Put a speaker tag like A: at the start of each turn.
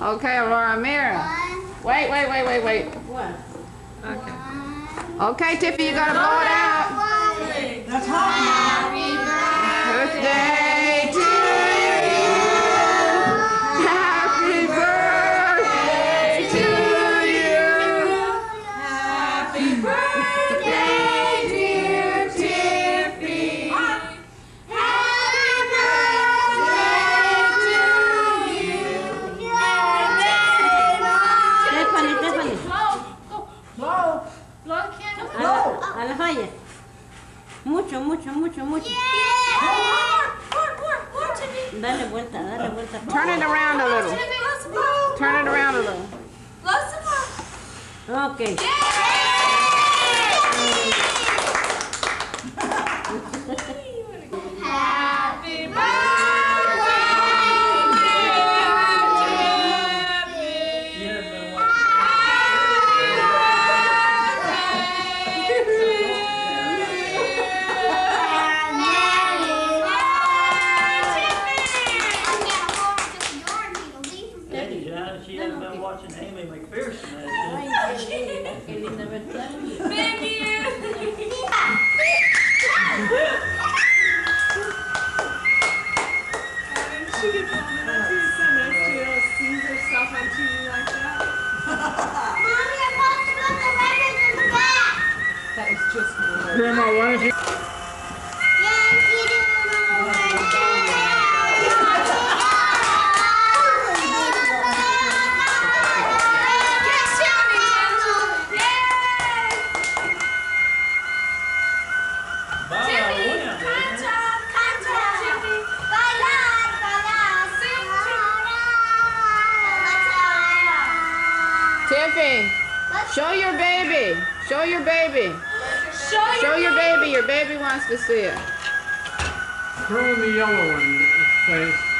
A: Okay, Aurora, Mira. Wait, wait, wait, wait, wait.
B: What?
A: Okay. Okay, Tiffany, you gotta blow it out.
B: Blow.
C: A la, a la falla. Mucho, mucho, mucho, mucho. Dale vuelta, dale vuelta.
A: Turn it around a little. Turn it around a little.
C: Ok.
D: Happy
E: Daddy, she hasn't been watching Amy McPherson, has
C: Ay, qué linda, qué linda verdad.
F: She gets on it on TV so nice to see herself on TV like that. That is just gorgeous.
G: Grandma, why don't you?
A: Tiffy, show your baby. Show your baby. Show your baby. Your baby wants to see it.
G: Throw in the yellow one, face.